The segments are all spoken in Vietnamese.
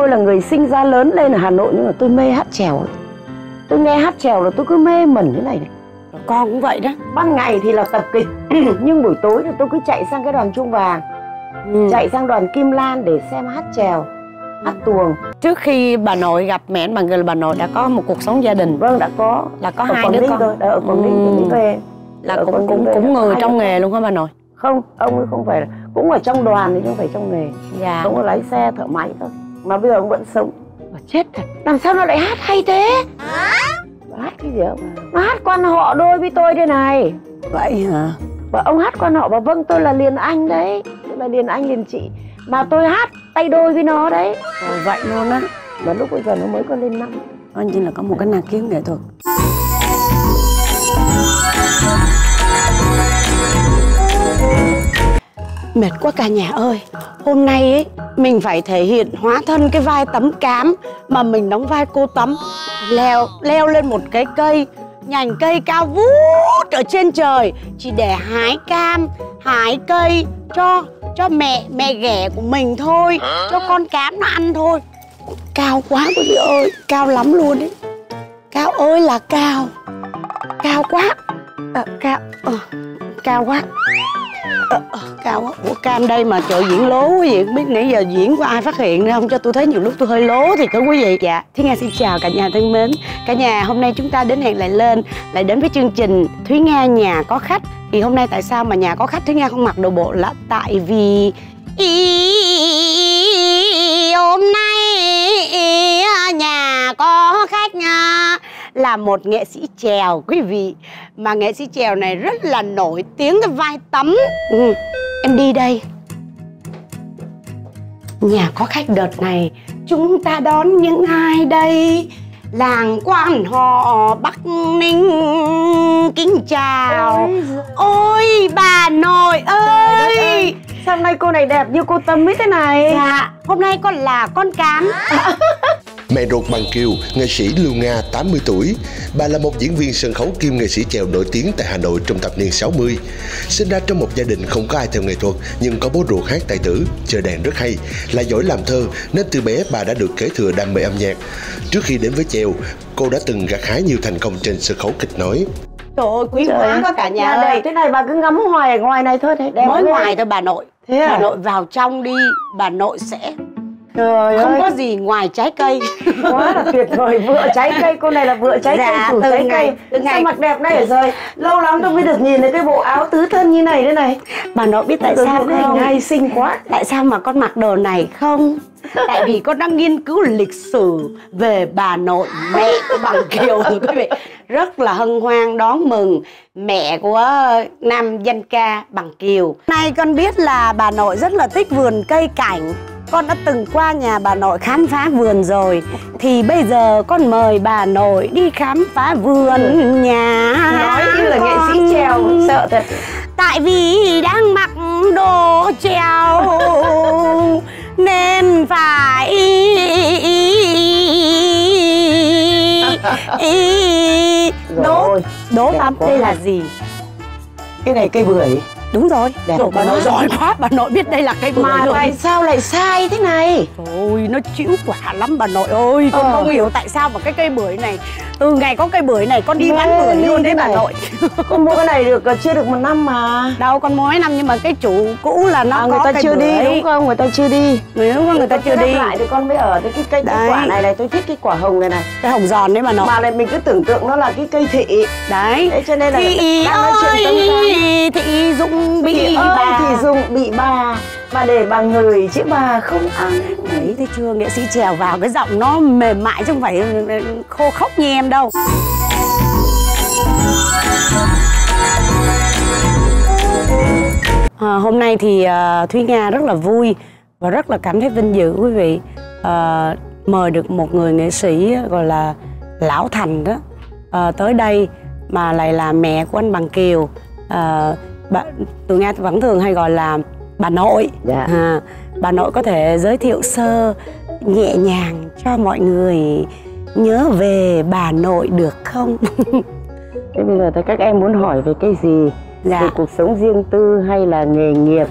tôi là người sinh ra lớn lên ở Hà Nội nhưng mà tôi mê hát trèo tôi nghe hát trèo là tôi cứ mê mẩn thế này này. Con cũng vậy đó. Ban ngày thì là tập kịch nhưng buổi tối thì tôi cứ chạy sang cái đoàn trung vàng ừ. chạy sang đoàn kim lan để xem hát trèo hát tuồng. Trước khi bà nội gặp mẹ bằng người là bà nội đã có một cuộc sống gia đình. Vâng đã có. Là có ở hai đứa con. thôi đã ở Quảng Ninh Ừ. ừ. về là Ở cũng cũng cũng đã người trong nghề luôn hả bà nội? Không ông ấy không phải là cũng ở trong đoàn thì không phải trong nghề. Dạ. Ông ấy lái xe thợ máy thôi mà bây giờ ông vẫn sống. Bà chết thật. Làm sao nó lại hát hay thế? Hát cái gì không nó hát quan họ đôi với tôi đây này. Vậy hả? Và ông hát quan họ và vâng tôi là liền anh đấy. Tôi là liền anh liền chị. Mà tôi hát tay đôi với nó đấy. Ồ, vậy luôn á? Và lúc bây giờ nó mới có lên năm. Coi như là có một cái năng khiếu nghệ thuật mệt quá cả nhà ơi. Hôm nay ấy mình phải thể hiện hóa thân cái vai tấm cám mà mình đóng vai cô tấm. Leo leo lên một cái cây nhành cây cao vút ở trên trời. Chỉ để hái cam hái cây cho cho mẹ mẹ ghẻ của mình thôi cho con cám nó ăn thôi. Cao quá quý vị ơi cao lắm luôn đấy cao ơi là cao. Cao quá. À, cao à, cao quá. Ờ, ờ, cao quá. Ủa cam đây mà trời diễn lố quý vị không biết nãy giờ diễn có ai phát hiện nữa không? Cho tôi thấy nhiều lúc tôi hơi lố thì các quý vị. Dạ thúy nga xin chào cả nhà thân mến. Cả nhà hôm nay chúng ta đến hẹn lại lên lại đến với chương trình thúy nga nhà có khách. Thì hôm nay tại sao mà nhà có khách thúy nga không mặc đồ bộ là tại vì Ý, hôm nay nhà có khách à, là một nghệ sĩ chèo quý vị. Mà nghệ sĩ chèo này rất là nổi tiếng cái vai tấm. Ừ, em đi đây. Nhà có khách đợt này chúng ta đón những ai đây? Làng quan họ bắc ninh kính chào. Ôi bà nội ơi! sao hôm nay cô này đẹp như cô tâm ấy thế này? Dạ hôm nay con là con cám Mẹ ruột bằng Kiều, nghệ sĩ Lưu Nga 80 tuổi. Bà là một diễn viên sân khấu kiêm nghệ sĩ chèo nổi tiếng tại Hà Nội trong thập niên 60. Sinh ra trong một gia đình không có ai theo nghệ thuật nhưng có bố ruột hát tài tử, chơi đàn rất hay, là giỏi làm thơ nên từ bé bà đã được kế thừa đam mê âm nhạc. Trước khi đến với chèo, cô đã từng gặt hái nhiều thành công trên sân khấu kịch nói. trời ơi quý quá cả nhà đẹp ơi thế này bà cứ ngắm ngoài ở ngoài này thôi đấy đẹp mới ngoài thôi bà nội Thế à? bà nội vào trong đi bà nội sẽ trời không ơi. có gì ngoài trái cây. Quá là tuyệt vời vựa trái cây cô này là vựa trái Dạ, cây chủ trái ngày- cây. từ ngày- sao mặc đẹp này rồi lâu lắm tôi mới được nhìn thấy cái bộ áo tứ thân như này thế này. Bà nội biết tại Tôi sao thấy không? hay xinh quá. Tại sao mà con mặc đồ này không? Tại vì con đang nghiên cứu lịch sử về bà nội mẹ của bằng kiều. Thưa quý vị rất là hân hoan đón mừng mẹ của nam danh ca bằng kiều. Nay con biết là bà nội rất là thích vườn cây cảnh con đã từng qua nhà bà nội khám phá vườn rồi thì bây giờ con mời bà nội đi khám phá vườn nhà nói như là nghệ sĩ con. trèo sợ thật Tại vì đang mặc đồ treo Nên phải đẹp lắm quá. Đây là gì? cái này cây bưởi Đúng rồi. Đẹp Rồi bà nội giỏi quá Bà nội biết đây là cây rồi tại sao lại sai thế này? Ôi nó chịu quả lắm bà nội ơi. Con Ờ. không hiểu tại sao mà cái cây bưởi này Từ ngày có cây bưởi này con đi Mê bán bưởi luôn đấy bà này. nội. Con mua cái này được ờ, chưa được một năm mà. Đâu con mới năm nhưng mà cái chủ cũ là nó à, có người ta cây chưa đi bưởi. đúng không? Người ta chưa đi. Nếu mà người ta chưa đi. lại thì con mới ở cái cái cây cái Đấy. quả này này. Tôi thích cái quả hồng này này. Cái hồng giòn đấy bà nội. Mà lại mình cứ tưởng tượng nó là cái cây thị. Đấy. Thế cho nên là tâm ơi Thị Dũng bị Thị bà thì dùng bị bà mà để bà người chứ bà không ăn Đấy thấy chưa. Nghệ sĩ trèo vào cái giọng nó mềm mại chứ không phải khô khốc như em đâu. À, hôm nay thì à, Thúy Nga rất là vui và rất là cảm thấy vinh dự quý vị. À, mời được một người nghệ sĩ gọi là lão thành đó à, tới đây mà lại là mẹ của anh Bằng Kiều. À, bà, tụi Nga vẫn thường hay gọi là bà nội. Dạ. à, bà nội có thể giới thiệu sơ nhẹ nhàng cho mọi người nhớ về bà nội được không? Thế bây giờ thì các em muốn hỏi về cái gì? Dạ. Về cuộc sống riêng tư hay là nghề nghiệp?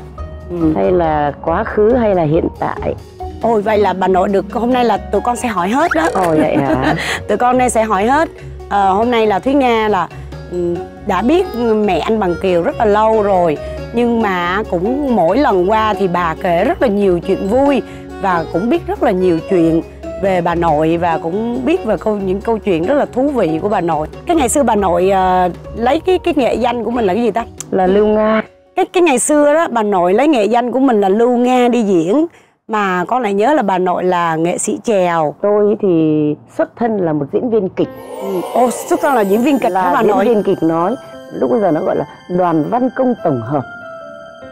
Ừ. hay là quá khứ hay là hiện tại? Ôi vậy là bà nội được hôm nay là tụi con sẽ hỏi hết đó. Ồ vậy hả? Tụi con đây sẽ hỏi hết. À, hôm nay là thúy nga là ừ, đã biết mẹ anh bằng kiều rất là lâu rồi nhưng mà cũng mỗi lần qua thì bà kể rất là nhiều chuyện vui và cũng biết rất là nhiều chuyện về bà nội và cũng biết về câu những câu chuyện rất là thú vị của bà nội. Cái ngày xưa bà nội uh, lấy cái cái nghệ danh của mình là cái gì ta? Là lưu nga. Cái cái ngày xưa đó bà nội lấy nghệ danh của mình là lưu nga đi diễn mà con lại nhớ là bà nội là nghệ sĩ chèo. Tôi thì xuất thân là một diễn viên kịch. Ừ. ô xuất thân là diễn viên kịch là bà diễn nội? viên kịch nói lúc bây giờ nó gọi là đoàn văn công tổng hợp.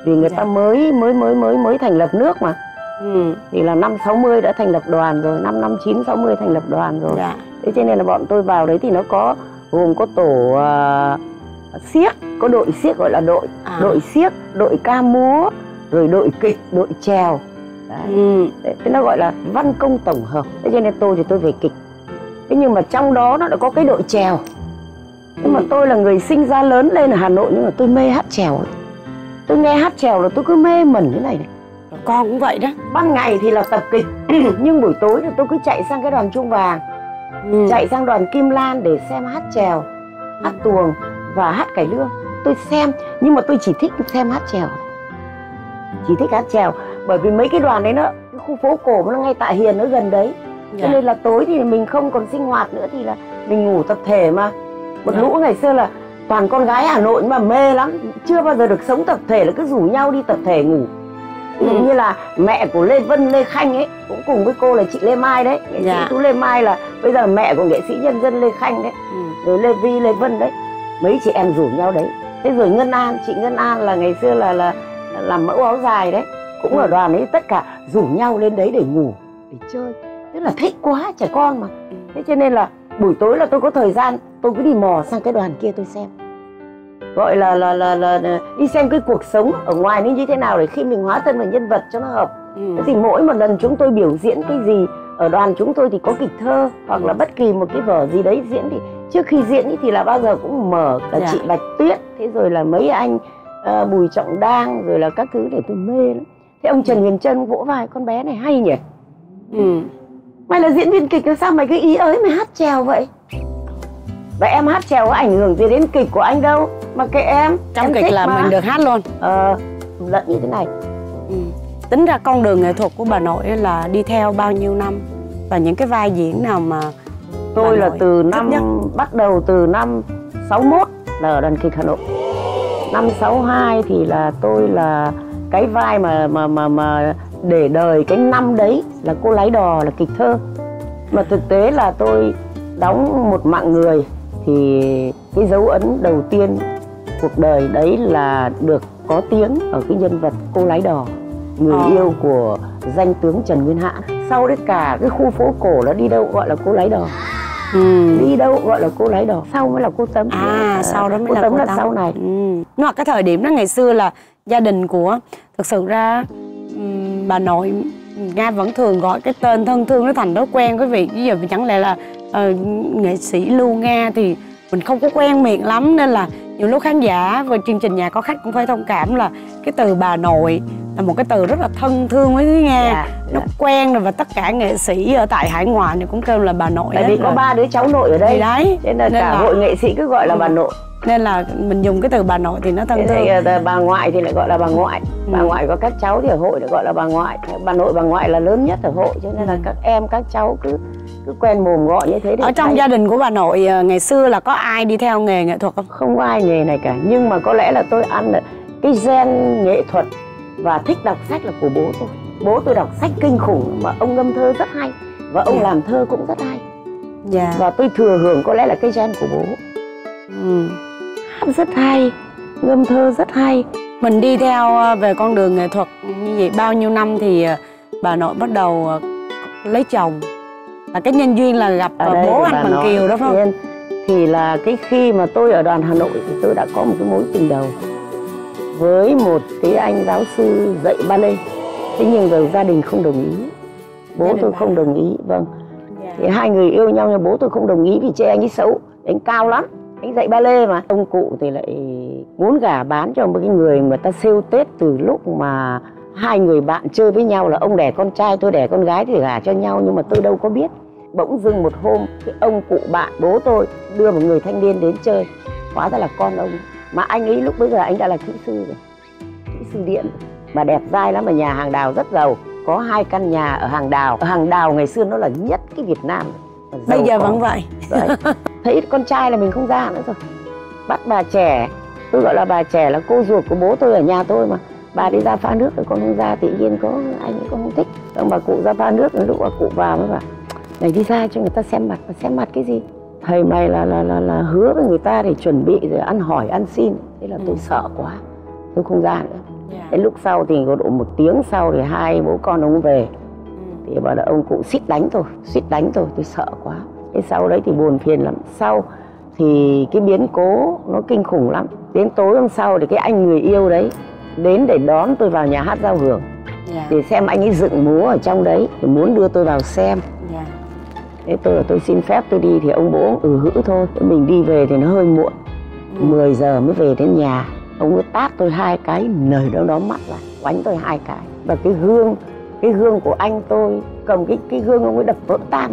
Vì người Dạ. ta mới mới mới mới mới thành lập nước mà. Ừ. Thì là năm 60 đã thành lập đoàn rồi năm năm chín 60 thành lập đoàn rồi. Dạ. Thế cho nên là bọn tôi vào đấy thì nó có gồm có tổ uh, siếc có đội siếc gọi là đội À. đội siếc đội ca múa rồi đội kịch đội chèo đấy. ừ. Thế nó gọi là văn công tổng hợp. Thế cho nên tôi thì tôi về kịch. Thế nhưng mà trong đó nó đã có cái đội chèo. Nhưng mà Ừ. tôi là người sinh ra lớn lên ở hà nội nhưng mà tôi mê hát chèo. Ấy. tôi nghe hát chèo là tôi cứ mê mẩn thế này này. Con cũng vậy đó. Ban ngày thì là tập kịch nhưng buổi tối thì tôi cứ chạy sang cái đoàn trung vàng ừ. chạy sang đoàn kim lan để xem hát chèo hát tuồng và hát cải lương. Tôi xem nhưng mà tôi chỉ thích xem hát chèo. Chỉ thích hát chèo bởi vì mấy cái đoàn đấy nó cái khu phố cổ nó ngay tại hiền nó gần đấy cho dạ. nên là tối thì mình không còn sinh hoạt nữa thì là mình ngủ tập thể mà một Dạ. lũ ngày xưa là toàn con gái hà nội mà mê lắm chưa bao giờ được sống tập thể là cứ rủ nhau đi tập thể ngủ ví dụ Ừ. như là mẹ của lê vân lê khanh ấy cũng cùng với cô là chị lê mai đấy nghệ Dạ. sĩ tú lê mai là bây giờ là mẹ của nghệ sĩ nhân dân lê khanh đấy ừ. rồi lê vi lê vân đấy mấy chị em rủ nhau đấy thế rồi ngân an chị ngân an là ngày xưa là là làm mẫu áo dài đấy cũng ở đoàn ấy tất cả rủ nhau lên đấy để ngủ để chơi tức là thích quá trẻ con mà thế cho nên là buổi tối là tôi có thời gian tôi cứ đi mò sang cái đoàn kia tôi xem gọi là là là, là, là đi xem cái cuộc sống ở ngoài nó như thế nào để khi mình hóa thân vào nhân vật cho nó hợp Ừ. Thì mỗi một lần chúng tôi biểu diễn cái gì ở đoàn chúng tôi thì có kịch thơ hoặc là bất kỳ một cái vở gì đấy diễn thì trước khi diễn thì là bao giờ cũng mở cả Dạ. chị Bạch Tuyết thế rồi là mấy anh ờ, Bùi Trọng Đang rồi là các thứ để tôi mê lắm. Thế ông Trần Huyền Trân vỗ vai con bé này hay nhỉ? ừ. Mày là diễn viên kịch sao mày cứ ý ới mày hát chèo vậy? Vậy em hát chèo có ảnh hưởng gì đến kịch của anh đâu mà kệ em trong em kịch là mà. mình được hát luôn Ờ, lận như thế này ừ. tính ra con đường nghệ thuật của bà nội là đi theo bao nhiêu năm và những cái vai diễn nào mà Tôi là từ năm nhất. bắt đầu từ năm 61 là ở đoàn kịch Hà Nội. Năm 62 thì là tôi là cái vai mà mà mà mà để đời cái năm đấy là cô lái đò là kịch thơ. Mà thực tế là tôi đóng một mạng người thì cái dấu ấn đầu tiên cuộc đời đấy là được có tiếng ở cái nhân vật cô lái đò người Ờ. yêu của danh tướng Trần Nguyên Hãn sau đấy cả cái khu phố cổ nó đi đâu gọi là cô lái đò ừ. đi đâu gọi là cô lái đò sau mới là cô tấm à Ờ, sau đó mới cô là tấm cô là sau này ừ. nhưng mà cái thời điểm đó ngày xưa là gia đình của thực sự ra bà nội nga vẫn thường gọi cái tên thân thương nó thành thói quen quý vị. Bây giờ chẳng lẽ là uh, nghệ sĩ lưu nga thì mình không có quen miệng lắm nên là nhiều lúc khán giả và chương trình nhà có khách cũng phải thông cảm là cái từ bà nội là một cái từ rất là thân thương với Thúy Nga Dạ, nó dạ. quen rồi và tất cả nghệ sĩ ở tại hải ngoại này cũng kêu là bà nội tại vì có ba đứa cháu nội ở thì đây đấy nên là nên cả là- hội nghệ sĩ cứ gọi là Ừ. bà nội nên là mình dùng cái từ bà nội thì nó thân thế thương thì ờ, bà ngoại thì lại gọi là bà ngoại bà Ừ. ngoại có các cháu thì ở hội lại gọi là bà ngoại bà nội bà ngoại là lớn nhất ở hội cho nên là Ừ. các em các cháu cứ cứ quen mồm gọi như thế ở trong hay. gia đình của bà nội ờ, ngày xưa là có ai đi theo nghề nghệ thuật không? Không có ai nghề này cả. Nhưng mà có lẽ là tôi ăn được cái gen nghệ thuật và thích đọc sách là của bố tôi. Bố tôi đọc sách kinh khủng mà ông ngâm thơ rất hay và ông Dạ. làm thơ cũng rất hay. Dạ. Và tôi thừa hưởng có lẽ là cái gen của bố. Ừ. hát rất hay ngâm thơ rất hay. Mình đi theo ờ, về con đường nghệ thuật như vậy bao nhiêu năm thì ờ, bà nội bắt đầu lấy chồng là cái nhân duyên là gặp ở bố anh bằng kiều đó phải không? Thì là cái khi mà tôi ở đoàn Hà Nội thì tôi đã có một cái mối tình đầu với một cái anh giáo sư dạy ballet thế nhưng rồi gia đình không đồng ý. Bố tôi không đồng ý vâng. Dạ. thì hai người yêu nhau nhưng bố tôi không đồng ý vì chê anh ấy xấu. Anh cao lắm anh dạy ballet mà. Ông cụ thì lại muốn gả bán cho một cái người mà ta siêu tết từ lúc mà hai người bạn chơi với nhau là ông đẻ con trai tôi đẻ con gái thì gả cho nhau nhưng mà tôi đâu có biết. Bỗng dưng một hôm cái ông cụ bạn bố tôi đưa một người thanh niên đến chơi. Hóa ra là con ông. Mà anh ấy lúc bây giờ anh đã là kỹ sư rồi. Kỹ sư điện. Mà đẹp dai lắm mà nhà hàng đào rất giàu. Có hai căn nhà ở hàng đào. Ở hàng đào ngày xưa nó là nhất cái việt nam. Bây giờ vẫn vậy. Đấy. thấy con trai là mình không ra nữa rồi. Bắt bà trẻ. Tôi gọi là bà trẻ là cô ruột của bố tôi ở nhà tôi mà bà đi ra pha nước rồi con không ra tự nhiên có anh ấy con không thích. Ông bà cụ ra pha nước lúc bà cụ vào mới bảo này đi ra cho người ta xem mặt mà xem mặt cái gì? Thầy mày là là là là hứa với người ta để chuẩn bị rồi ăn hỏi ăn xin. Thế là tôi Ừ. sợ quá tôi không ra nữa. Dạ. đến lúc sau thì có độ một tiếng sau thì hai bố con ông về. Thì bảo là ông cụ xít đánh tôi xít đánh tôi tôi sợ quá. Cái sau đấy thì buồn phiền lắm. Sau thì cái biến cố nó kinh khủng lắm. Đến tối hôm sau thì cái anh người yêu đấy đến để đón tôi vào nhà hát giao hưởng. Dạ. Để xem anh ấy dựng múa ở trong đấy thì muốn đưa tôi vào xem. Dạ. Thế tôi là tôi xin phép tôi đi thì ông bố ừ hữ thôi. Mình đi về thì nó hơi muộn. Ừ. 10 giờ mới về đến nhà. Ông ấy tát tôi hai cái nời đó đó mắt lại quánh tôi hai cái. Và cái gương cái gương của anh tôi cầm cái cái gương ông ấy đập vỡ tan.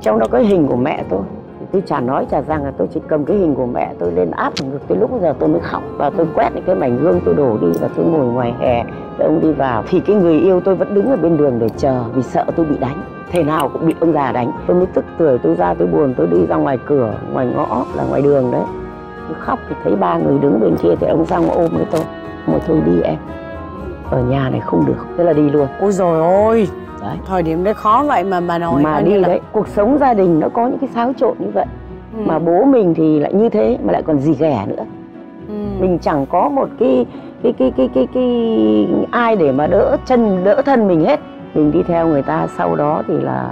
Trong đó có hình của mẹ tôi tôi chả nói chả rằng là tôi chỉ cầm cái hình của mẹ tôi lên áp vào ngực tới lúc giờ tôi mới khóc. Và tôi quét những cái mảnh gương tôi đổ đi và tôi ngồi ngoài hè để ông đi vào. Thì cái người yêu tôi vẫn đứng ở bên đường để chờ vì sợ tôi bị đánh. Thế nào cũng bị ông già đánh. Tôi mới tức tuổi tôi ra tôi buồn, tôi đi ra ngoài cửa, ngoài ngõ, là ngoài đường đấy. Tôi khóc thì thấy ba người đứng bên kia thì ông sang ôm với tôi. Mà thôi đi em ở nhà này không được thế là đi luôn. Ôi rồi ôi đấy. thời điểm đấy khó vậy mà bà nội mà đi là đấy cuộc sống gia đình nó có những cái xáo trộn như vậy. Ừ. mà bố mình thì lại như thế mà lại còn gì ghẻ nữa. Ừ. mình chẳng có một cái cái cái cái cái cái ai để mà đỡ chân đỡ thân mình hết. Mình đi theo người ta sau đó thì là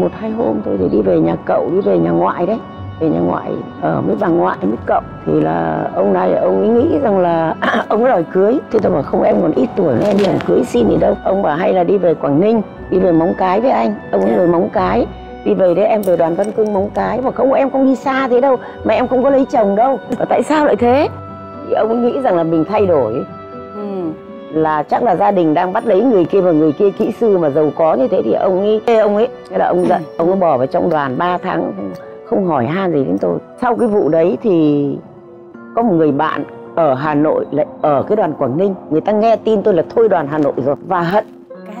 một hai hôm thôi thì đi về nhà cậu đi về nhà ngoại đấy về nhà ngoại ở với bà ngoại với cậu thì là ông này ông ấy nghĩ rằng là ông đòi cưới. Thì tôi bảo không em còn ít tuổi nữa em đi làm cưới xin gì đâu. Ông bảo hay là đi về quảng ninh đi về móng cái với anh. Ông ấy về móng cái đi về đấy em về đoàn văn cưng móng cái. Mà không em không đi xa thế đâu mà em không có lấy chồng đâu. Và tại sao lại thế? Thì ông ấy nghĩ rằng là mình thay đổi. Ừ. là chắc là gia đình đang bắt lấy người kia và người kia kỹ sư mà giàu có như thế thì ông ấy ông ấy thế là ông giận. Ông ấy bỏ vào trong đoàn 3 tháng không, hỏi han gì đến tôi. Sau cái vụ đấy thì có một người bạn ở Hà Nội lại ở cái đoàn Quảng Ninh. Người ta nghe tin tôi là thôi đoàn Hà Nội rồi. Và hận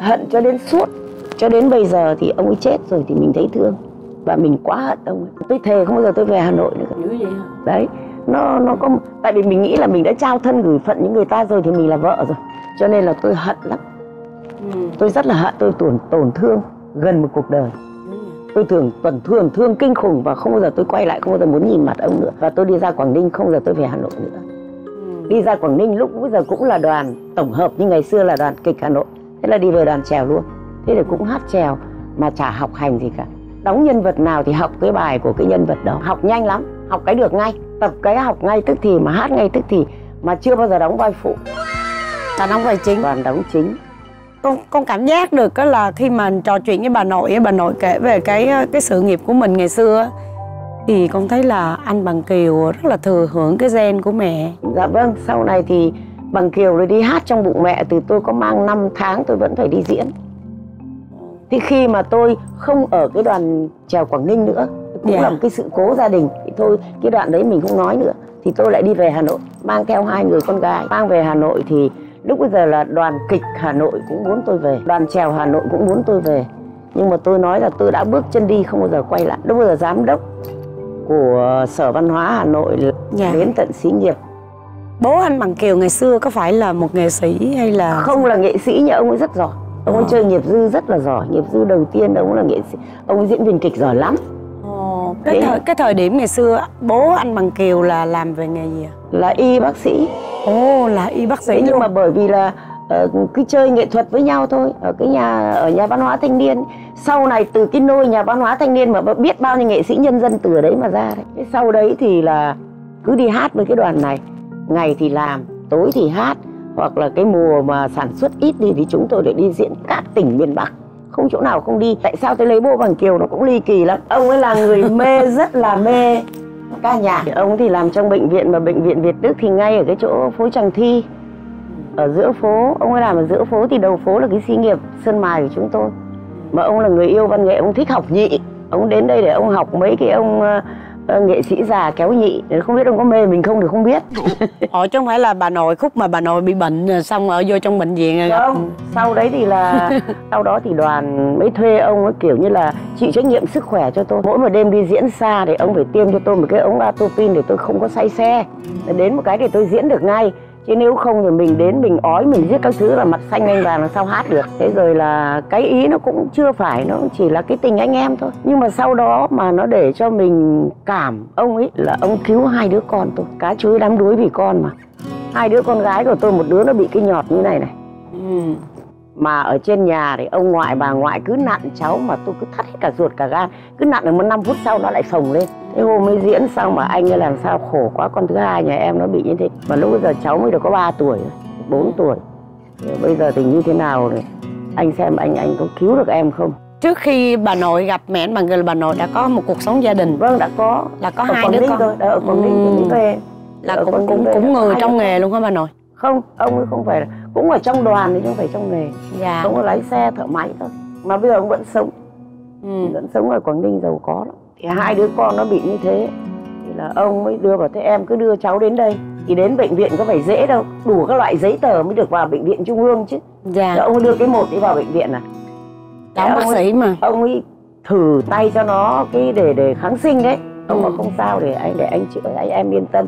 hận cho đến suốt. Cho đến bây giờ thì ông ấy chết rồi thì mình thấy thương. Và mình quá hận ông ấy. Tôi thề không bao giờ tôi về Hà Nội nữa. Đấy nó nó có tại vì mình nghĩ là mình đã trao thân gửi phận những người ta rồi thì mình là vợ rồi. Cho nên là tôi hận lắm. Ừ. tôi rất là hận tôi tổn tổn thương gần một cuộc đời tôi thường tổn thương thương kinh khủng và không bao giờ tôi quay lại không bao giờ muốn nhìn mặt ông nữa. Và tôi đi ra Quảng Ninh không bao giờ tôi về Hà Nội nữa. Ừ. đi ra Quảng Ninh lúc bây giờ cũng là đoàn tổng hợp như ngày xưa là đoàn kịch Hà Nội. Thế là đi về đoàn trèo luôn. Thế là cũng hát trèo mà chả học hành gì cả. Đóng nhân vật nào thì học cái bài của cái nhân vật đó. Học nhanh lắm học cái được ngay. Tập cái học ngay tức thì mà hát ngay tức thì mà chưa bao giờ đóng vai phụ. Ta đóng vai chính. Toàn đóng chính con con cảm giác được đó là khi mà trò chuyện với bà nội bà nội kể về cái cái sự nghiệp của mình ngày xưa thì con thấy là anh bằng kiều rất là thừa hưởng cái gen của mẹ. Dạ vâng sau này thì bằng kiều rồi đi hát trong bụng mẹ từ tôi có mang 5 tháng tôi vẫn phải đi diễn. Thì khi mà tôi không ở cái đoàn trèo Quảng Ninh nữa cũng Dạ. là một cái sự cố gia đình thì thôi cái đoạn đấy mình không nói nữa. Thì tôi lại đi về Hà Nội mang theo hai người con gái. Mang về Hà Nội thì lúc bây giờ là đoàn kịch Hà Nội cũng muốn tôi về đoàn trèo Hà Nội cũng muốn tôi về. Nhưng mà tôi nói là tôi đã bước chân đi không bao giờ quay lại. Lúc bây giờ giám đốc của sở văn hóa Hà Nội Dạ. đến tận xí nghiệp. Bố anh bằng kiều ngày xưa có phải là một nghệ sĩ hay là không là nghệ sĩ nhưng ông ấy rất giỏi. Ông ấy Ờ. chơi nghiệp dư rất là giỏi. Nghiệp dư đầu tiên ông là nghệ sĩ ông ấy diễn viên kịch giỏi lắm Ồ, cái thời cái thời điểm ngày xưa bố anh bằng kiều là làm về nghề gì ạ? Là y bác sĩ. Ồ là y bác sĩ Thế nhưng mà bởi vì là ờ, cứ chơi nghệ thuật với nhau thôi ở cái nhà ở nhà văn hóa thanh niên. Sau này từ cái nôi nhà văn hóa thanh niên mà biết bao nhiêu nghệ sĩ nhân dân từ đấy mà ra đấy. Thế sau đấy thì là cứ đi hát với cái đoàn này. Ngày thì làm tối thì hát. Hoặc là cái mùa mà sản xuất ít đi thì chúng tôi lại đi diễn các tỉnh miền Bắc không chỗ nào không đi. Tại sao tôi lấy bộ bằng kiều nó cũng ly kỳ lắm? Ông ấy là người mê, rất là mê. Ca nhạc. Ông thì làm trong bệnh viện mà bệnh viện Việt Đức thì ngay ở cái chỗ phố Tràng Thi. Ở giữa phố, ông ấy làm ở giữa phố thì đầu phố là cái xí nghiệp sơn mài của chúng tôi. Mà ông là người yêu văn nghệ, ông thích học nhị. Ông đến đây để ông học mấy cái ông ờ, nghệ sĩ già kéo nhị không biết ông có mê mình không thì không biết. Ồ chứ không phải là bà nội khúc mà bà nội bị bệnh rồi xong ở vô trong bệnh viện gặp. Không sau đấy thì là sau đó thì đoàn mới thuê ông ấy kiểu như là chịu trách nhiệm sức khỏe cho tôi. Mỗi một đêm đi diễn xa thì ông phải tiêm cho tôi một cái ống atopin để tôi không có say xe. Đến một cái thì tôi diễn được ngay chứ nếu không thì mình đến mình ói, mình giết các thứ là mặt xanh anh vàng làm sao hát được. Thế rồi là cái ý nó cũng chưa phải, nó chỉ là cái tình anh em thôi. Nhưng mà sau đó mà nó để cho mình cảm ông ấy là ông cứu hai đứa con tôi. Cá chuối đám đuối vì con mà. Hai đứa con gái của tôi, một đứa nó bị cái nhọt như này này. Ừ mà ở trên nhà thì ông ngoại bà ngoại cứ nặn cháu mà tôi cứ thắt hết cả ruột cả gan. Cứ nặn được một năm phút sau nó lại phồng lên. Thế hôm mới diễn xong mà anh ấy làm sao khổ quá con thứ hai nhà em nó bị như thế. Mà lúc bây giờ cháu mới được có 3 tuổi 4 tuổi. Bây giờ thì như thế nào này anh xem anh anh có cứu được em không? Trước khi bà nội gặp mẹ anh bằng là bà nội đã có một cuộc sống gia đình. Vâng đã có. Là có ở hai đứa con. rồi đã ở Quảng Ninh Ừ. ừ. về là ở cũng cũng cũng người trong nghề luôn hả bà nội? Không ông ấy không phải là cũng ở trong đoàn thì chứ không phải trong nghề. Dạ. Ông ấy lái xe thợ máy thôi. Mà bây giờ ông vẫn sống. Ừ. vẫn sống ở Quảng Ninh giàu có lắm. Thì hai đứa con nó bị như thế thì là ông mới đưa vào thế em cứ đưa cháu đến đây. Thì đến bệnh viện có phải dễ đâu. Đủ các loại giấy tờ mới được vào bệnh viện trung ương chứ. Dạ. Thế ông đưa cái một đi vào bệnh viện ông ông bác ấy- sĩ mà. ông ấy thử tay cho nó cái để để kháng sinh đấy ông Ừ. bảo không sao để anh để anh chữa anh em yên tâm.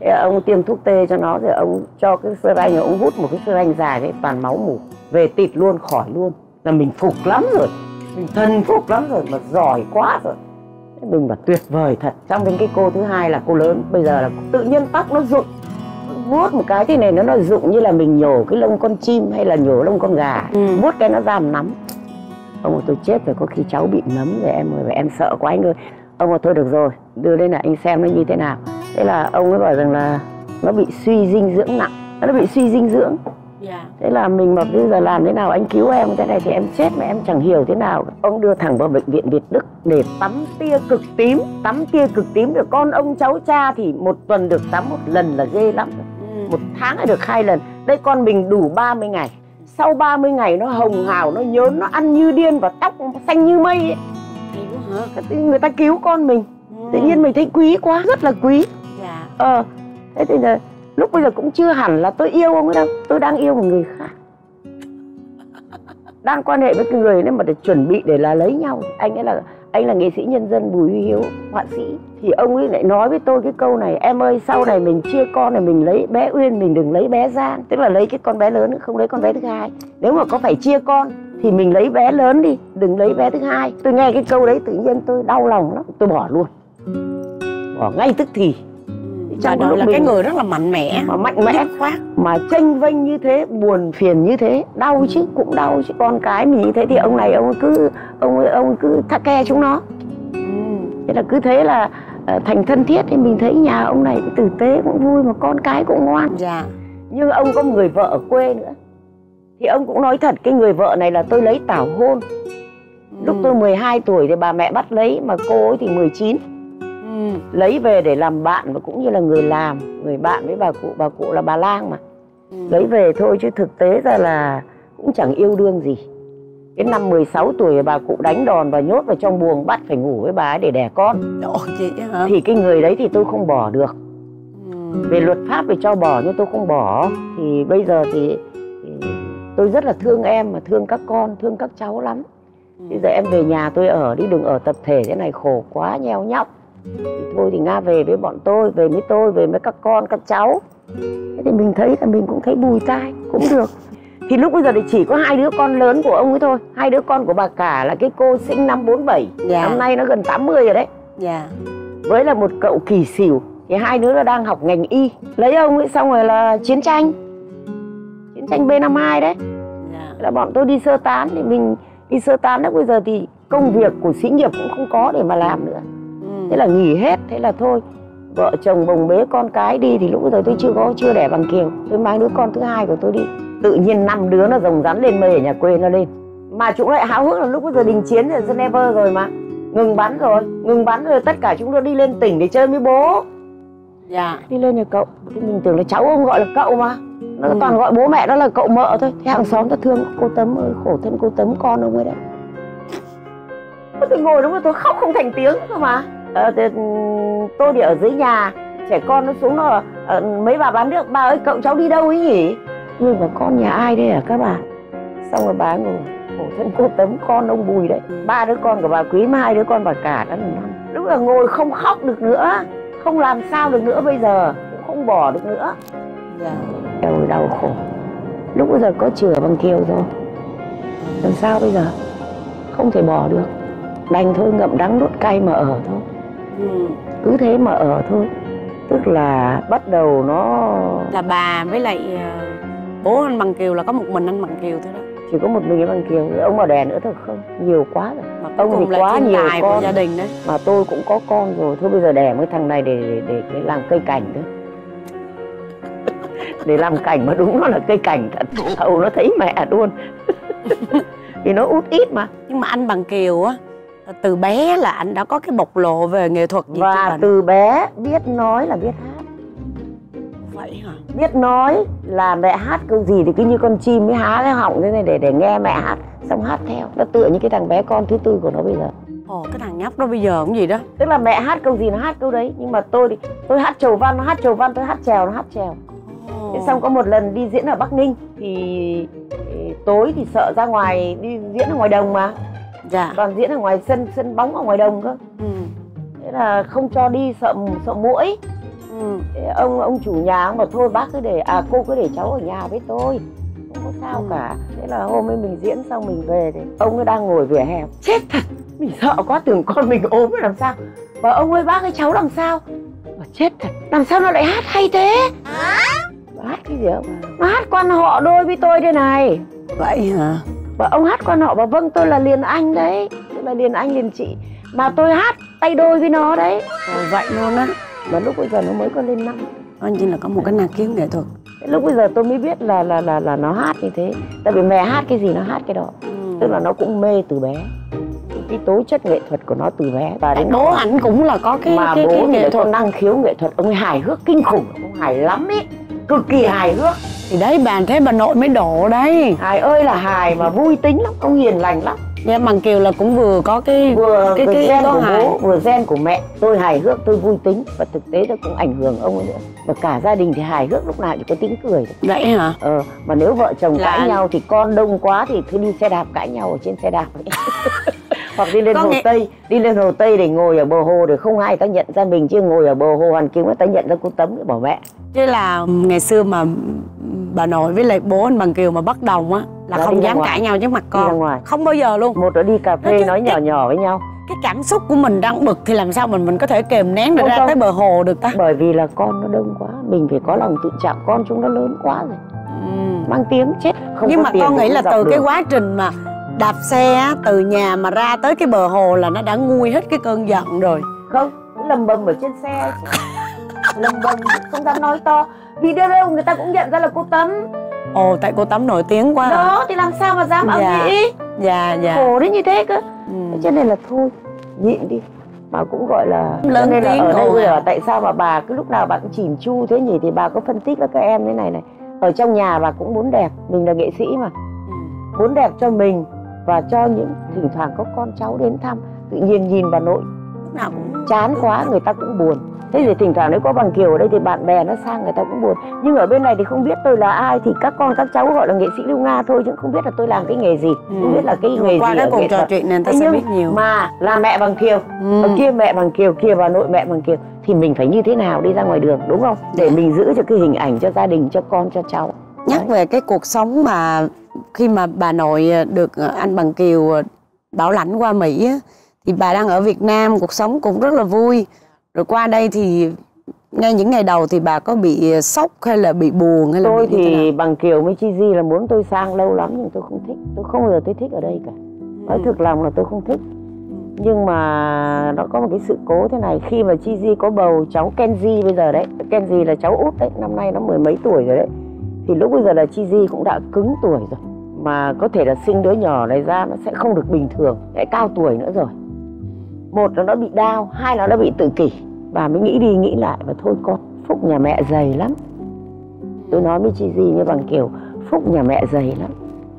Thế ông tiêm thuốc tê cho nó rồi ông cho cái sơ ranh ông hút một cái sơ ranh dài đấy toàn máu mủ về tịt luôn khỏi luôn. Là mình phục lắm rồi mình thần phục lắm rồi mà giỏi quá rồi. Thế mình bảo tuyệt vời thật. Trong đến cái cô thứ hai là cô lớn bây giờ là tự nhiên tóc nó rụng. Vuốt một cái thế này nó nó rụng như là mình nhổ cái lông con chim hay là nhổ lông con gà. Ừ. vuốt cái nó ra nắm. Ông bảo tôi chết rồi có khi cháu bị nấm rồi em ơi và em sợ quá anh ơi. Ông bảo thôi được rồi đưa lên là anh xem nó như thế nào thế là ông ấy bảo rằng là nó bị suy dinh dưỡng nặng. Nó bị suy dinh dưỡng. Dạ. Thế là mình bảo bây giờ làm thế nào anh cứu em thế này thì em chết mà em chẳng hiểu thế nào. Ông đưa thẳng vào bệnh viện Việt Đức để tắm tia cực tím. Tắm tia cực tím được con ông cháu cha thì một tuần được tắm một lần là ghê lắm. Ừ. một tháng là được hai lần. Đây con mình đủ 30 ngày. Sau 30 ngày nó hồng hào nó nhớn nó ăn như điên và tóc xanh như mây ấy. Tự- người ta cứu con mình. Tự Ừ. nhiên mình thấy quý quá rất là quý ờ thế thì là lúc bây giờ cũng chưa hẳn là tôi yêu ông ấy đâu, tôi đang yêu một người khác. Đang quan hệ với cái người đấy mà để chuẩn bị để là lấy nhau. Anh ấy là, anh là nghệ sĩ nhân dân Bùi Huy Hiếu, họa sĩ. Thì ông ấy lại nói với tôi cái câu này, em ơi, sau này mình chia con này mình lấy bé Uyên, mình đừng lấy bé Giang. Tức là lấy cái con bé lớn, không lấy con bé thứ hai. Nếu mà có phải chia con thì mình lấy bé lớn đi, đừng lấy bé thứ hai. Tôi nghe cái câu đấy tự nhiên tôi đau lòng lắm, tôi bỏ luôn. Bỏ ngay tức thì trong lúc là mình- cái người rất là mạnh mẽ mà mạnh mẽ khoát. Mà tranh vênh như thế buồn phiền như thế đau chứ cũng đau chứ. Con cái mình như thế thì ông này ông cứ ông ấy, ông cứ thắc ke chúng nó. Ừ. thế là cứ thế là ờ, thành thân thiết. Thì mình thấy nhà ông này tử tế cũng vui mà con cái cũng ngoan. Dạ. Nhưng ông có một người vợ ở quê nữa. Thì ông cũng nói thật cái người vợ này là tôi lấy tảo hôn. Lúc Ừ. tôi 12 tuổi thì bà mẹ bắt lấy mà cô ấy thì 19 ừ. Lấy về để làm bạn và cũng như là người làm người bạn với bà cụ bà cụ là bà lang mà. Ừ. lấy về thôi chứ thực tế ra là cũng chẳng yêu đương gì. Cái năm 16 tuổi bà cụ đánh đòn và nhốt vào trong buồng bắt phải ngủ với bà ấy để đẻ con. Ồ, chị hả? Thì cái người đấy thì tôi không bỏ được. Ừ. về luật pháp thì cho bỏ nhưng tôi không bỏ. Thì bây giờ thì, thì tôi rất là thương em mà thương các con thương các cháu lắm. Bây giờ em về nhà tôi ở đi đừng ở tập thể thế này khổ quá nheo nhóc thì thôi thì nga về với bọn tôi về với tôi về với các con các cháu. Thế thì mình thấy là mình cũng thấy bùi tai cũng được. Thì lúc bây giờ thì chỉ có hai đứa con lớn của ông ấy thôi. Hai đứa con của bà cả là cái cô sinh năm 47 Dạ. năm nay nó gần 80 rồi đấy. Dạ. Với là một cậu kỳ xỉu. Thì hai đứa nó đang học ngành y. Lấy ông ấy xong rồi là chiến tranh. Chiến tranh b 52 đấy. Dạ. Là bọn tôi đi sơ tán. Thì mình đi sơ tán. Lúc bây giờ thì công việc của sĩ nghiệp cũng không có để mà làm nữa. Thế là nghỉ hết thế là thôi. Vợ chồng bồng bế con cái đi thì lúc giờ tôi chưa có chưa đẻ bằng kiều. Tôi mang đứa con thứ hai của tôi đi. Tự nhiên năm đứa nó rồng rắn lên mây ở nhà quê nó lên. Mà chúng lại háo hức là lúc bây giờ đình chiến ở Geneva rồi mà. Ngừng bắn rồi ngừng bắn rồi tất cả chúng nó đi lên tỉnh để chơi với bố. Dạ. Đi lên nhà cậu. Thì mình tưởng là cháu ông gọi là cậu mà. Nó Ừ. toàn gọi bố mẹ đó là cậu mợ thôi. Thế hàng xóm ta thương cô tấm ơi khổ thân cô tấm con ông ấy đấy. Tôi ngồi đó mà tôi khóc không thành tiếng cơ mà ờ, ừm, tôi thì ở dưới nhà trẻ con nó xuống nó ờ, mấy bà bán nước bà ơi cậu cháu đi đâu ấy nhỉ? Nhưng mà con nhà ai đây à các bà? Xong rồi bà ngồi khổ thân cô tấm con ông bùi đấy. Ba đứa con của bà quý mà hai đứa con bà cả đã là năm. Lúc là ngồi không khóc được nữa không làm sao được nữa bây giờ cũng không bỏ được nữa. Dạ. Ơi, đau khổ. Lúc bây giờ có chửa bằng kiều rồi. Làm sao bây giờ? Không thể bỏ được. Đành thôi ngậm đắng nuốt cay mà ở thôi ừ. cứ thế mà ở thôi. Tức là bắt đầu nó là bà với lại ờ, bố anh bằng kiều là có một mình anh bằng kiều thôi đó. Chỉ có một mình cái bằng kiều ông mà đẻ nữa thật không nhiều quá rồi. Mà Ông thì quá nhiều tài của con. gia đình đấy. Mà tôi cũng có con rồi thôi bây giờ đẻ mấy thằng này để để, để, để làm cây cảnh thôi. Để làm cảnh mà đúng nó là cây cảnh thật. Hầu nó thấy mẹ luôn. Vì nó út ít mà. Nhưng mà anh bằng kiều á từ bé là anh đã có cái bộc lộ về nghệ thuật gì và từ bé biết nói là biết hát. Vậy hả? Biết nói là mẹ hát câu gì thì cứ như con chim mới há cái họng thế này để để nghe mẹ hát xong hát theo. Nó tựa như cái thằng bé con thứ tư của nó bây giờ. Ồ cái thằng nhóc đó bây giờ cũng gì đó. Tức là mẹ hát câu gì nó hát câu đấy nhưng mà tôi thì tôi hát trầu văn nó hát trầu văn tôi hát trèo nó hát trèo thế xong có một lần đi diễn ở bắc ninh thì tối thì sợ ra ngoài đi diễn ở ngoài đồng mà dạ. Toàn diễn ở ngoài sân sân bóng ở ngoài đồng cơ. Ừ. thế là không cho đi sợ sợ muỗi. Ừ. Thế ông ông chủ nhà ông bảo thôi bác cứ để à cô cứ để cháu ở nhà với tôi. Không có sao Ừ. cả. Thế là hôm ấy mình diễn xong mình về thì ông ấy đang ngồi vỉa hè. Chết thật mình sợ quá tưởng con mình ốm làm sao. Và ông ơi bác ơi cháu làm sao? Và chết thật làm sao nó lại hát hay thế? Bà hát cái gì không nó hát quan họ đôi với tôi đây này. Vậy hả và ông hát quan họ và vâng tôi là liền anh đấy. Tôi là liền anh liền chị mà tôi hát tay đôi với nó đấy. Ồ, vậy luôn á? Mà lúc bây giờ nó mới có lên năm. Anh chỉ là có một cái năng khiếu nghệ thuật. Lúc bây giờ tôi mới biết là là là là nó hát như thế. Tại vì mẹ hát cái gì nó hát cái đó. Ừ. tức là nó cũng mê từ bé. Cái tố chất nghệ thuật của nó từ bé. Và đến bố ảnh cũng là có cái mà cái, bố cái nghệ thuật năng khiếu nghệ thuật ông ấy hài hước kinh khủng ông hài lắm ý cực kỳ hài hước thì đấy bà thế bà nội mới độ đấy. Hài ơi là hài mà vui tính lắm ông hiền lành lắm. Dạ bằng kiều là cũng vừa có cái vừa cái cái, cái gen của hài. bố vừa gen của mẹ. Tôi hài hước tôi vui tính. Và thực tế tôi cũng ảnh hưởng ông ấy nữa. Và cả gia đình thì hài hước lúc nào chỉ có tiếng cười. Thôi. vậy hả? Ờ mà nếu vợ chồng Là- cãi nhau thì con đông quá thì cứ đi xe đạp cãi nhau ở trên xe đạp. Hoặc đi lên Có hồ nghĩa- tây đi lên hồ tây để ngồi ở bờ hồ để không ai ta nhận ra mình. Chứ ngồi ở bờ hồ hoàn kiếm người ta nhận ra cô tấm để bảo mẹ. Chứ là ngày xưa mà bà nội với lại bố anh bằng kiều mà bất đồng á là Là không dám ngoài. cãi nhau trước mặt con. ngoài. Không bao giờ luôn. Một là đi cà phê Nói nói nhỏ cái- nhỏ với nhau. cái cảm xúc của mình đang bực thì làm sao mình mình có thể kềm nén được ra không. tới bờ hồ được ta? Bởi vì là con nó đông quá mình phải có lòng tự trọng con chúng nó lớn quá rồi. Ừ. mang tiếng chết không nhưng mà con nghĩ là từ cái đường. quá trình mà đạp xe á, từ nhà mà ra tới cái bờ hồ là nó đã nguôi hết cái cơn giận rồi. Không cứ lầm bầm ở trên xe lầm bầm không dám nói to đâu người ta cũng nhận ra là cô tấm. Ồ tại cô tấm nổi tiếng quá đó thì làm sao mà dám Dạ. ĩ dạ dạ. khổ đến như thế cơ. Ừ. Cho nên là thôi nhịn đi. Mà cũng gọi là Lớn nên là tiếng ở đây ào. tại sao mà bà cứ lúc nào bà cũng chỉn chu thế nhỉ? Thì bà có phân tích với các em thế này này. Ở trong nhà bà cũng muốn đẹp mình là nghệ sĩ mà. Ừ. muốn đẹp cho mình và cho những thỉnh thoảng có con cháu đến thăm. Tự nhiên nhìn bà nội lúc nào cũng chán quá người ta cũng buồn thế thì thỉnh thoảng nếu có bằng kiều ở đây thì bạn bè nó sang người ta cũng buồn. Nhưng ở bên này thì không biết tôi là ai thì các con các cháu gọi là nghệ sĩ lưu nga thôi chứ không biết là tôi làm cái nghề gì không biết là cái nghề qua gì cái ở cuộc trò chuyện người ta sẽ biết nhiều. mà là mẹ bằng kiều ừ. ở kia mẹ bằng kiều kia bà nội mẹ bằng kiều thì mình phải như thế nào đi ra ngoài đường đúng không? Để Dạ. mình giữ cho cái hình ảnh cho gia đình cho con cho cháu. Nhắc về cái cuộc sống mà khi mà bà nội được anh bằng kiều bảo lãnh qua mỹ thì bà đang ở việt nam cuộc sống cũng rất là vui rồi qua đây thì ngay những ngày đầu thì bà có bị sốc hay là bị buồn hay là tôi bị thì bằng kiều với chi di là muốn tôi sang lâu lắm nhưng tôi không thích. Tôi không bao giờ tôi thích ở đây cả. Nói Ừ. thực lòng là tôi không thích. Nhưng mà nó có một cái sự cố thế này. Khi mà chi di có bầu cháu Kenji bây giờ đấy Kenji là cháu út đấy năm nay nó mười mấy tuổi rồi đấy thì lúc bây giờ là chi di cũng đã cứng tuổi rồi. Mà có thể là sinh đứa nhỏ này ra nó sẽ không được bình thường lại cao tuổi nữa rồi một là nó bị đau, hai là nó bị tự kỷ. Bà mới nghĩ đi nghĩ lại và thôi con, phúc nhà mẹ dày lắm. Tôi nói với chị gì như bằng kiểu, phúc nhà mẹ dày lắm.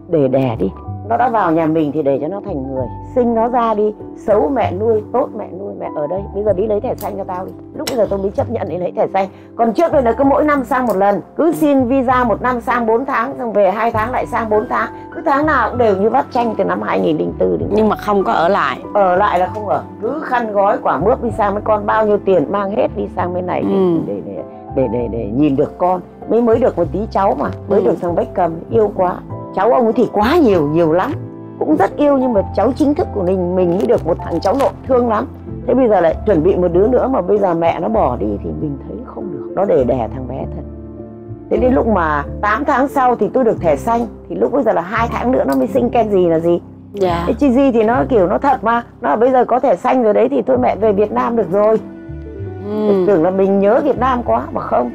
Để đẻ đi nó đã vào nhà mình thì để cho nó thành người. Sinh nó ra đi xấu mẹ nuôi tốt mẹ nuôi mẹ ở đây. Bây giờ đi lấy thẻ xanh cho tao đi. Lúc bây giờ tôi mới chấp nhận đi lấy thẻ xanh. Còn trước đây là cứ mỗi năm sang một lần. Cứ xin visa một năm sang 4 tháng xong về hai tháng lại sang 4 tháng. Cứ tháng nào cũng đều như vắt chanh từ năm 2004 đến nhưng mà không có ở lại. Ở lại là không ở. Cứ khăn gói quả mướp đi sang với con bao nhiêu tiền mang hết đi sang bên này để, Ừ. để, để, để, để, để nhìn được con. Mới mới được một tí cháu mà. Mới Ừ. được thằng bách cầm yêu quá cháu ông ấy thì quá nhiều nhiều lắm. Cũng rất yêu nhưng mà cháu chính thức của mình mình mới được một thằng cháu nội thương lắm. Thế bây giờ lại chuẩn bị một đứa nữa mà bây giờ mẹ nó bỏ đi thì mình thấy không được. Nó để đẻ thằng bé thật. Thế đến lúc mà 8 tháng sau thì tôi được thẻ xanh. Thì lúc bây giờ là hai tháng nữa nó mới sinh ken gì là gì. Dạ. Cái chi gì thì nó kiểu nó thật mà. Nó bảo bây giờ có thẻ xanh rồi đấy thì thôi mẹ về Việt Nam được rồi. Ừ. tưởng là mình nhớ Việt Nam quá mà không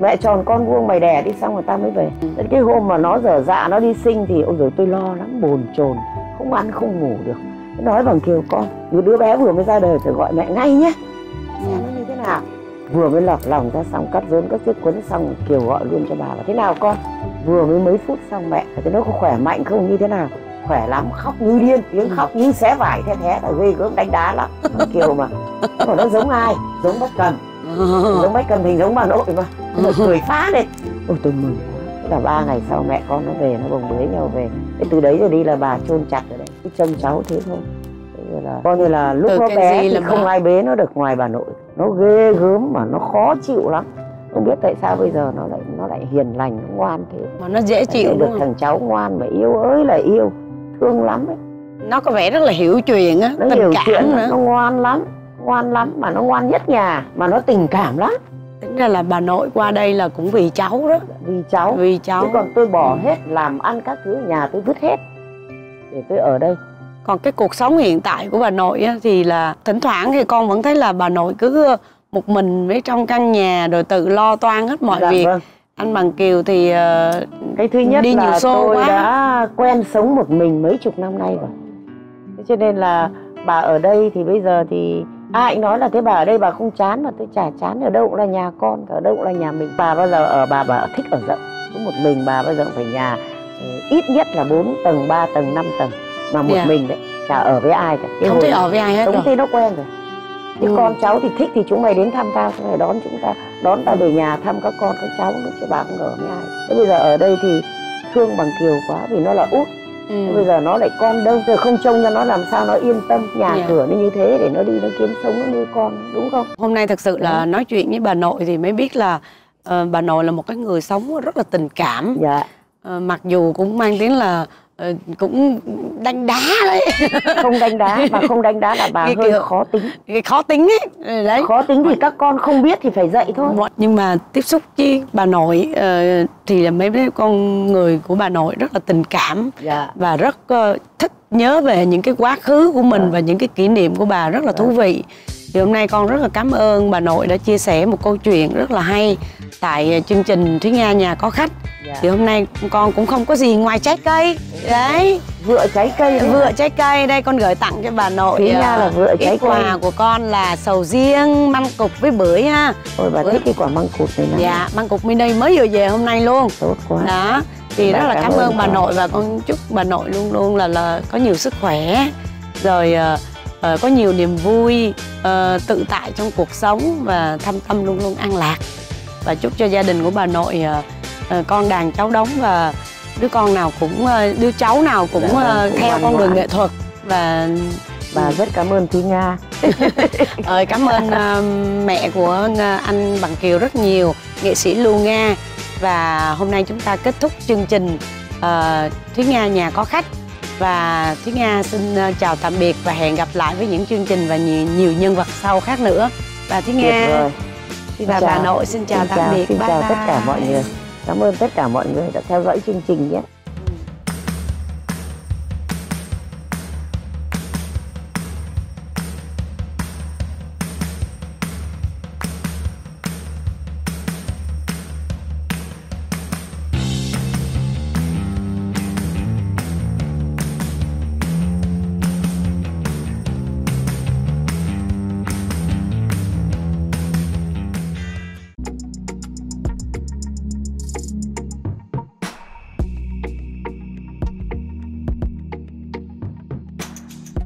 mẹ tròn con vuông mày đẻ đi, xong rồi ta mới về. Đến cái hôm mà nó dở dạ nó đi sinh thì ôi rồi tôi lo lắm, bồn chồn, không ăn, không ngủ được. Nói bằng kiều con một đứa bé vừa mới ra đời phải gọi mẹ ngay nhé. Xem nó như thế nào? Vừa mới lọt lòng ra xong, cắt rốn, cắt chiếc quấn xong kiều gọi luôn cho bà. Là thế nào con? Vừa mới mấy phút xong mẹ thế nó có khỏe mạnh không, như thế nào? Khỏe lắm, khóc như điên, tiếng khóc như xé vải thế thế là ghê gớm, đánh đá lắm. Kiều mà. Còn nó giống ai? Giống bất cần giống bách cầm thì giống bà nội mà. Nó cười phá lên. Ôi tôi mừng quá. Thế là ba ngày sau mẹ con nó về nó bồng bế nhau về. Thế từ đấy rồi đi là bà chôn chặt rồi đấy. Cứ trông cháu thế thôi. Thế là coi như là lúc Từ nó bé thì không bà- ai bế nó được ngoài bà nội. Nó ghê gớm mà nó khó chịu lắm. Không biết tại sao bây giờ nó lại nó lại hiền lành nó ngoan thế. Mà nó dễ chịu được không? thằng cháu ngoan mà yêu ơi là yêu. Thương lắm ấy. Nó có vẻ rất là hiểu chuyện á nó tình hiểu cảm chuyện nữa. nó ngoan lắm ngoan lắm mà nó ngoan nhất nhà mà nó tình cảm lắm. Tính ra là bà nội qua đây là cũng vì cháu đó. Vì cháu. Vì cháu. Chứ còn tôi bỏ hết làm ăn các thứ nhà tôi vứt hết để tôi ở đây. Còn cái cuộc sống hiện tại của bà nội á, thì là thỉnh thoảng thì con vẫn thấy là bà nội cứ một mình với trong căn nhà rồi tự lo toan hết mọi Dạ việc. vâng. anh bằng kiều thì ờ, cái thứ nhất Đi nhiều là xô tôi quá. đã quen sống một mình mấy chục năm nay rồi. Thế cho nên là bà ở đây thì bây giờ thì ai cũng nói là thế bà ở đây bà không chán mà tôi chả chán ở đâu cũng là nhà con ở đâu cũng là nhà mình. Bà bao giờ ở bà bà thích ở rộng. Cứ một mình bà bao giờ phải nhà ừ, ít nhất là 4 tầng 3 tầng 5 tầng. Mà một Dạ. mình đấy chả ở với ai cả. Cái không thấy ở với ai hết rồi. nó quen rồi. Chứ Ừ. con cháu thì thích thì chúng mày đến thăm tao chúng mày đón chúng ta đón ta về nhà thăm các con các cháu nữa chứ bà không ở với ai. Thế bây giờ ở đây thì thương bằng kiều quá vì nó là út ừ. Bây giờ nó lại con đâu giờ không trông cho nó làm sao nó yên tâm nhà Dạ. cửa nó như thế để nó đi nó kiếm sống nó nuôi con đúng không hôm nay thật sự là Dạ. nói chuyện với bà nội thì mới biết là ờ, bà nội là một cái người sống rất là tình cảm dạ Ờ, mặc dù cũng mang tiếng là ờ, cũng đánh đá đấy. Không đánh đá mà không đánh đá là bà Cái hơi kiểu- khó tính. cái khó tính ấy Ờ, đấy. Khó tính thì các con không biết thì phải dạy thôi. Nhưng mà tiếp xúc với bà nội ờ, thì là mấy đứa con người của bà nội rất là tình cảm dạ. và rất thích nhớ về những cái quá khứ của mình Dạ. và những cái kỷ niệm của bà rất là thú vị thì hôm nay con rất là cảm ơn bà nội đã chia sẻ một câu chuyện rất là hay tại ờ, chương trình Thúy Nga nhà có khách. Dạ. thì hôm nay con cũng không có gì ngoài trái cây. Đấy. Vựa trái cây đấy vựa trái cây đây con gửi tặng cho bà nội Thúy Nga ờ, là vựa trái ít quà cây. của con là sầu riêng măng cục với bưởi ha. Ôi bà thích cái quả măng cụt này lắm dạ măng cục mini mới vừa về hôm nay luôn. Tốt quá. Đó. Thì Dạ, rất là cảm cảm ơn bà con. nội và con chúc bà nội luôn luôn là là có nhiều sức khỏe. Rồi ờ, ờ, có nhiều niềm vui ờ, tự tại trong cuộc sống và thâm tâm luôn luôn an lạc. Và chúc cho gia đình của bà nội ờ, ờ, con đàn cháu đống và đứa con nào cũng ờ, đứa cháu nào cũng ờ, cũng theo con đường nghệ thuật. Và bà rất cảm ơn Thúy Nga. Ờ, cảm ơn ờ, mẹ của anh Bằng Kiều rất nhiều, nghệ sĩ Lưu Nga. Và hôm nay chúng ta kết thúc chương trình ờ, Thúy Nga nhà có khách và Thúy Nga xin ờ, chào tạm biệt và hẹn gặp lại với những chương trình và nhiều, nhiều nhân vật sau khác nữa. Và Thúy Nga và bà nội xin chào xin tạm chào, biệt. xin bye chào bye. tất cả mọi người. Cảm ơn tất cả mọi người đã theo dõi chương trình nhé